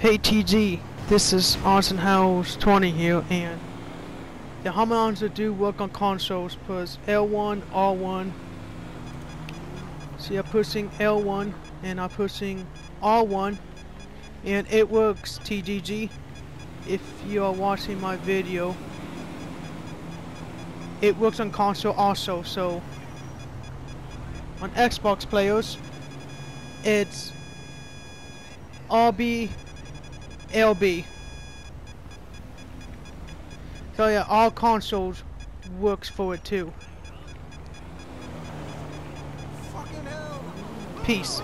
Hey TG, this is Austin Howells 20 here, and the Hamiltons that do work on consoles push L1, R1. See, I'm pushing L1 and I'm pushing R1, and it works. TGG, if you are watching my video, it works on console also. So on Xbox players, it's RB LB. So yeah, all consoles works for it too. Peace.